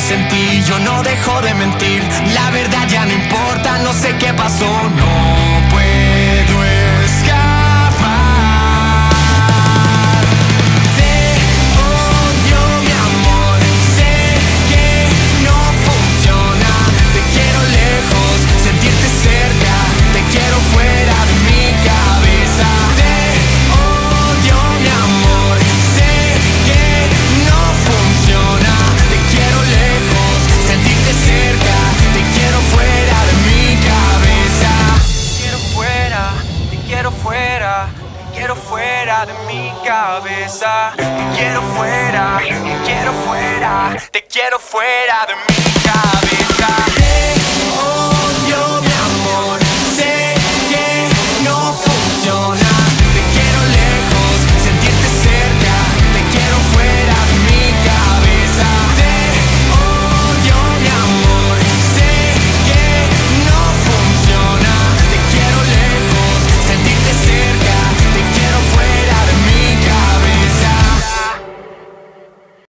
sentí, yo no dejo de mentir. La verdad ya no importa, no sé qué pasó, no. Fuera de mi cabeza. Te quiero fuera, te quiero fuera, te quiero fuera de mi cabeza.